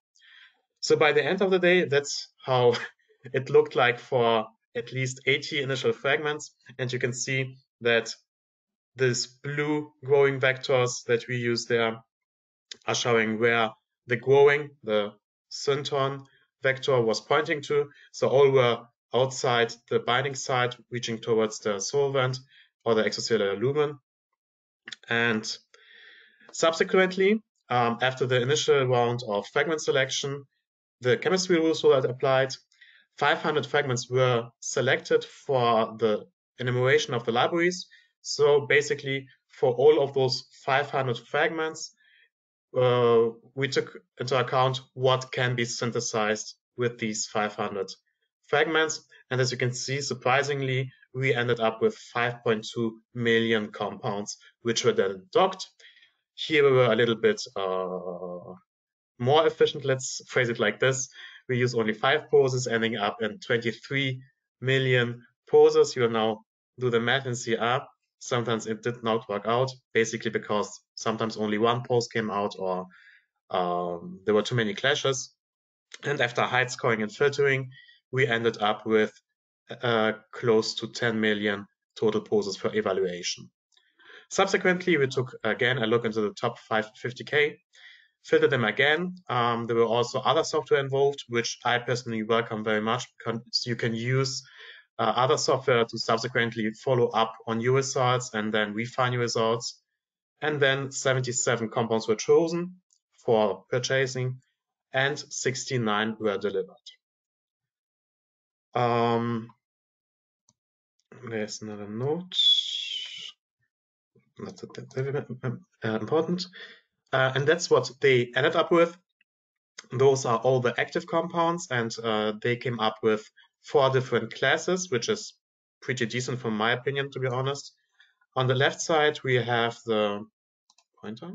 So by the end of the day, that's how it looked like for at least 80 initial fragments. And you can see that these blue growing vectors that we use there are showing where the growing, the synton vector was pointing to. So all were outside the binding site, reaching towards the solvent or the extracellular lumen. And Subsequently, um, after the initial round of fragment selection, the chemistry rules were applied. 500 fragments were selected for the enumeration of the libraries. So basically, for all of those 500 fragments, uh, we took into account what can be synthesized with these 500 fragments. And as you can see, surprisingly, we ended up with 5.2 million compounds, which were then docked. Here we were a little bit uh, more efficient. Let's phrase it like this. We use only five poses, ending up in 23 million poses. You will now do the math and see, ah, sometimes it did not work out, basically because sometimes only one post came out or um, there were too many clashes. And after height scoring and filtering, we ended up with uh, close to 10 million total poses for evaluation. Subsequently, we took again a look into the top 550K, filtered them again. Um, there were also other software involved, which I personally welcome very much because you can use uh, other software to subsequently follow up on your results and then refine your results. And then 77 compounds were chosen for purchasing and 69 were delivered. Um, there's another note that's uh, important. Uh, and that's what they ended up with. Those are all the active compounds, and uh, they came up with four different classes, which is pretty decent from my opinion, to be honest. On the left side, we have the pointer.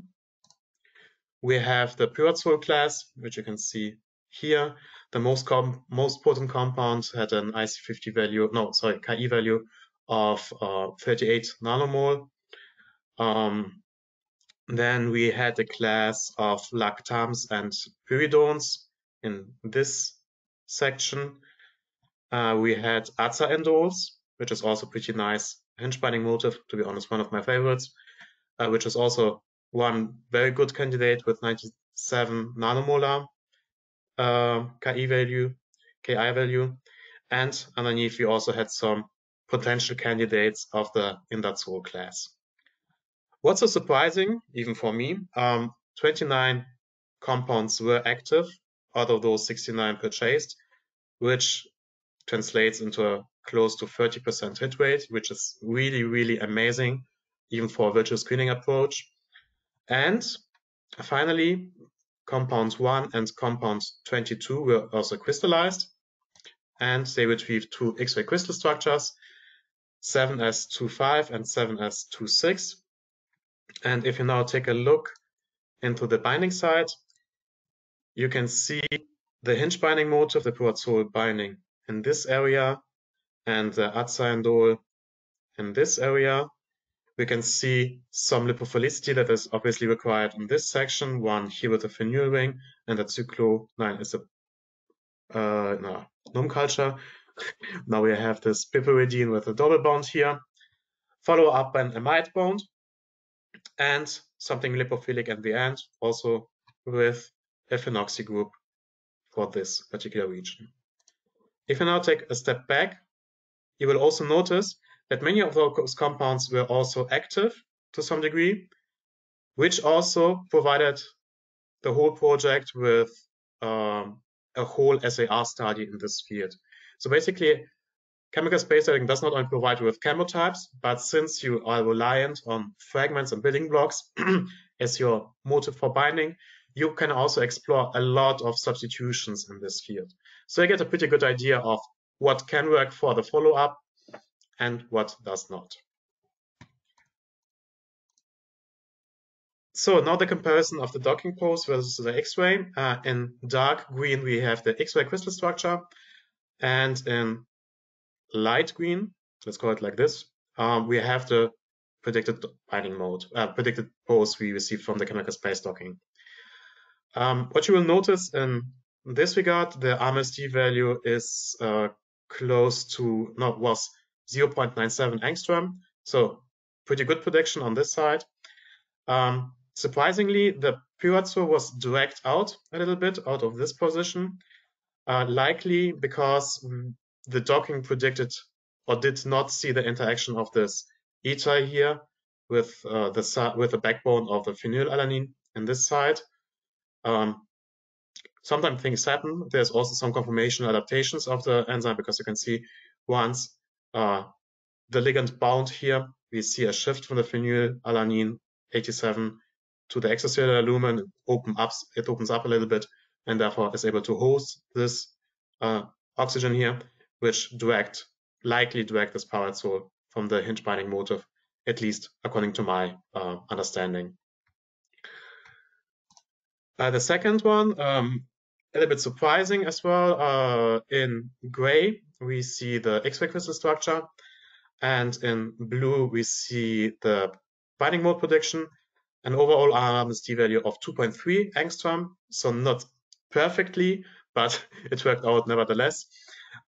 We have the pyrazole class, which you can see here. The most most potent compound had an IC50 value, no, sorry, Ki value of uh, 38 nanomole. Um, then we had a class of lactams and pyridones in this section. Uh, we had Atza azaindoles, which is also pretty nice hinge binding motif, to be honest, one of my favorites, uh, which is also one very good candidate with 97 nanomolar uh, Ki value, Ki value. And underneath we also had some potential candidates of the Indazol class. What's so surprising, even for me, um, 29 compounds were active out of those 69 purchased, which translates into a close to 30% hit rate, which is really, really amazing, even for a virtual screening approach. And finally, compounds 1 and compounds 22 were also crystallized, and they retrieved two X-ray crystal structures, 7s25 and 7s26. And if you now take a look into the binding site, you can see the hinge binding motif, the pyrazole binding in this area, and the azayandol in this area. We can see some lipophilicity that is obviously required in this section, one here with a phenyl ring, and the cyclo-9 is a uh, no, NUM culture. now we have this piperidine with a double bond here, follow up by an amide bond, and something lipophilic at the end, also with a phenoxy group for this particular region. If you now take a step back, you will also notice that many of those compounds were also active to some degree, which also provided the whole project with um, a whole SAR study in this field. So basically, chemical space dating does not only provide you with chemotypes, but since you are reliant on fragments and building blocks as your motive for binding, you can also explore a lot of substitutions in this field. So you get a pretty good idea of what can work for the follow-up and what does not. So now the comparison of the docking pose versus the X-ray. Uh, in dark green, we have the X-ray crystal structure. And in light green, let's call it like this, um, we have the predicted binding mode, uh, predicted pose we received from the chemical space docking. Um, what you will notice in this regard, the RMSD value is uh, close to, no, was 0.97 angstrom. So pretty good prediction on this side. Um, surprisingly, the pyrazole was dragged out a little bit out of this position, uh, likely because the docking predicted or did not see the interaction of this eta here with uh, the with the backbone of the phenylalanine in this side. Um, sometimes things happen. There's also some conformational adaptations of the enzyme because you can see once uh, the ligand bound here, we see a shift from the phenylalanine 87 to the extracellular lumen. It, open up, it opens up a little bit and therefore is able to host this uh, oxygen here, which direct, likely direct this pyrazole from the hinge binding motif, at least according to my uh, understanding. Uh, the second one, um, a little bit surprising as well. Uh, in gray, we see the X-ray crystal structure, and in blue, we see the binding mode prediction, an overall RMSD value of 2.3 angstrom, so not perfectly, but it worked out nevertheless.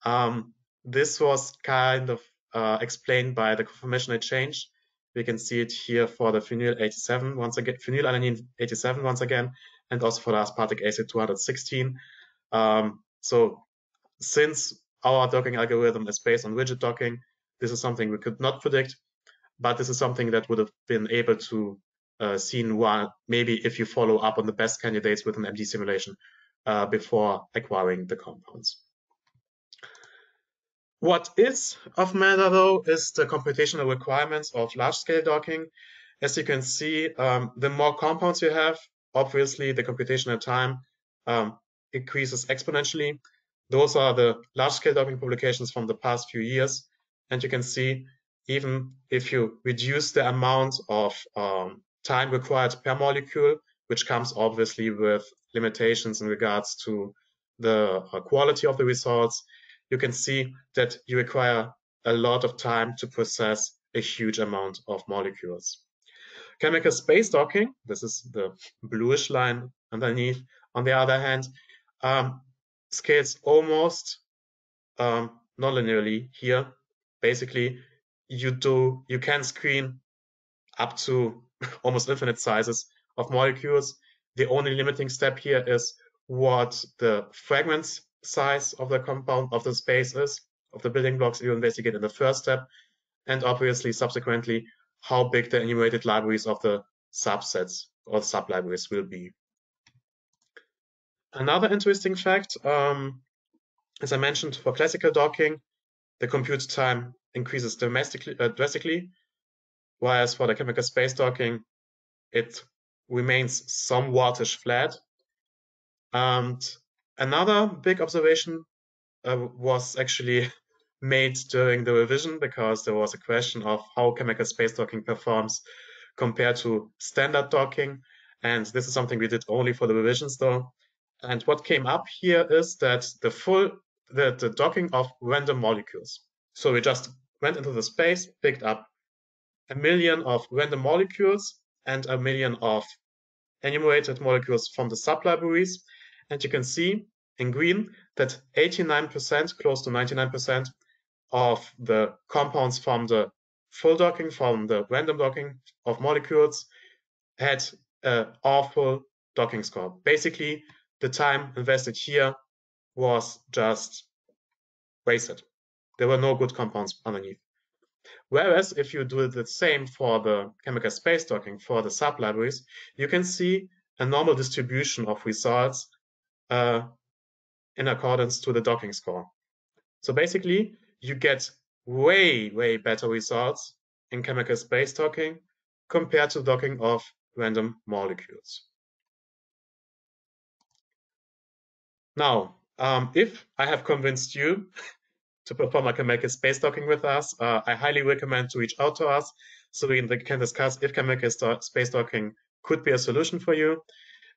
Um, this was kind of uh, explained by the conformational change. We can see it here for the phenyl 87 once again, phenylalanine 87 once again, and also for the aspartic acid 216. Um, so since our docking algorithm is based on rigid docking, this is something we could not predict, but this is something that would have been able to uh, seen while maybe if you follow up on the best candidates with an MD simulation uh, before acquiring the compounds. What is of matter though is the computational requirements of large scale docking. As you can see, um, the more compounds you have, obviously the computational time um, increases exponentially. Those are the large-scale docking publications from the past few years. And you can see even if you reduce the amount of um, time required per molecule, which comes obviously with limitations in regards to the uh, quality of the results, you can see that you require a lot of time to process a huge amount of molecules. Chemical space docking, this is the bluish line underneath, on the other hand, um, scales almost um, non-linearly here. Basically, you do you can screen up to almost infinite sizes of molecules. The only limiting step here is what the fragment size of the compound of the space is, of the building blocks you investigate in the first step, and obviously subsequently how big the enumerated libraries of the subsets or sublibraries will be. Another interesting fact, um, as I mentioned, for classical docking, the compute time increases drastically, uh, drastically, whereas for the chemical space docking, it remains somewhat flat. And another big observation uh, was actually made during the revision because there was a question of how chemical space docking performs compared to standard docking. And this is something we did only for the revisions though. And what came up here is that the full, the, the docking of random molecules. So we just went into the space, picked up a million of random molecules and a million of enumerated molecules from the sublibraries. And you can see in green that 89%, close to 99% of the compounds from the full docking, from the random docking of molecules had an awful docking score. Basically, the time invested here was just wasted. There were no good compounds underneath. Whereas if you do the same for the chemical space docking for the sublibraries, you can see a normal distribution of results uh, in accordance to the docking score. So basically, you get way, way better results in chemical space docking compared to docking of random molecules. Now, um, if I have convinced you to perform a chemical space docking with us, uh, I highly recommend to reach out to us so we can discuss if chemical space docking could be a solution for you.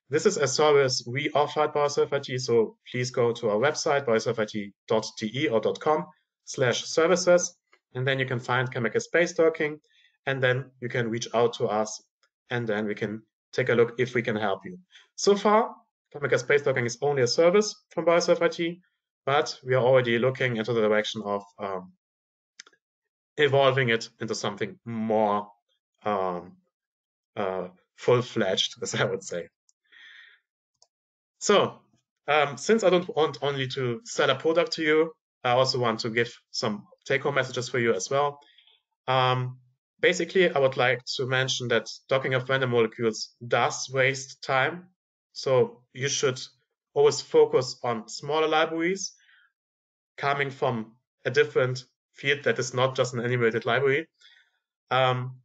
This is a service we offer at BioSurf so please go to our website, biosurfit.de or .com slash services, and then you can find chemical space docking, and then you can reach out to us, and then we can take a look if we can help you. So far, chemical space docking is only a service from BioSurf but we are already looking into the direction of um, evolving it into something more um, uh, full-fledged, as I would say. So um, since I don't want only to sell a product to you, I also want to give some take-home messages for you as well. Um, basically, I would like to mention that docking of random molecules does waste time. So you should always focus on smaller libraries coming from a different field that is not just an animated library. Um,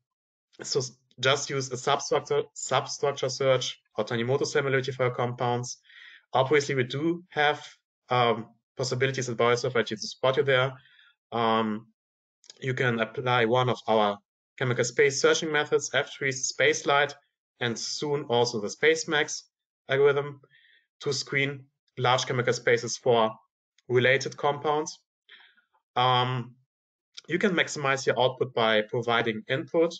so just use a substructure, substructure search or Tanimoto similarity for compounds. Obviously, we do have um, possibilities at BioSurf to support you there. Um, you can apply one of our chemical space searching methods, F-Tree's SpaceLight, and soon also the SpaceMax algorithm to screen large chemical spaces for related compounds. Um, you can maximize your output by providing input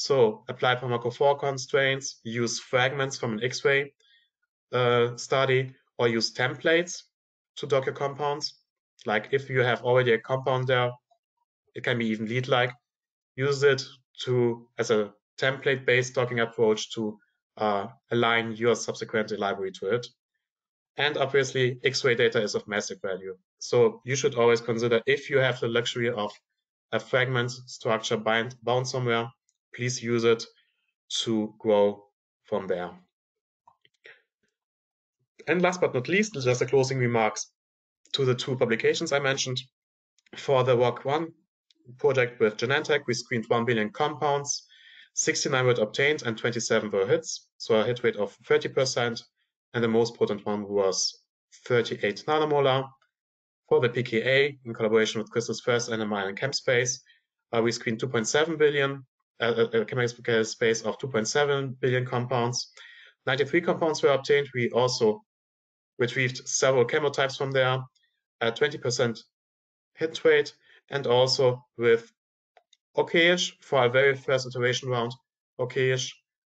so apply Pharmacophore constraints, use fragments from an X-ray uh, study, or use templates to dock your compounds. Like if you have already a compound there, it can be even lead-like. Use it to as a template-based docking approach to uh, align your subsequent library to it. And obviously, X-ray data is of massive value. So you should always consider if you have the luxury of a fragment structure bind, bound somewhere, please use it to grow from there. And last but not least, just a closing remarks to the two publications I mentioned. For the work one project with Genentech, we screened 1 billion compounds, 69 were obtained and 27 were hits, so a hit rate of 30%, and the most potent one was 38 nanomolar. For the PKA, in collaboration with Crystal's first NMR and ChemSpace, uh, we screened 2.7 billion a, a chemical space of 2.7 billion compounds. 93 compounds were obtained. We also retrieved several chemotypes from there, a 20% hit rate, and also with okayish for our very first iteration round, okayish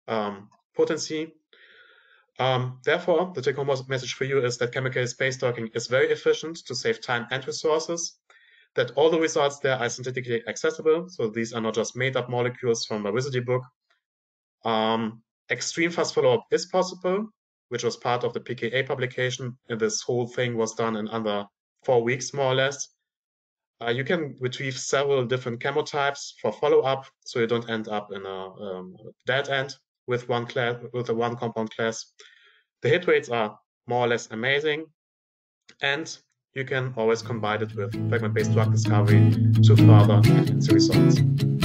um, potency. Um, therefore, the take-home message for you is that chemical space docking is very efficient to save time and resources that all the results there are synthetically accessible. So these are not just made up molecules from a Wizardy book. Um, extreme fast follow-up is possible, which was part of the PKA publication. And this whole thing was done in under four weeks, more or less. uh, you can retrieve several different chemotypes for follow-up, so you don't end up in a um, dead end with one class with a one compound class. The hit rates are more or less amazing, and you can always combine it with fragment-based drug discovery to further enhance the results.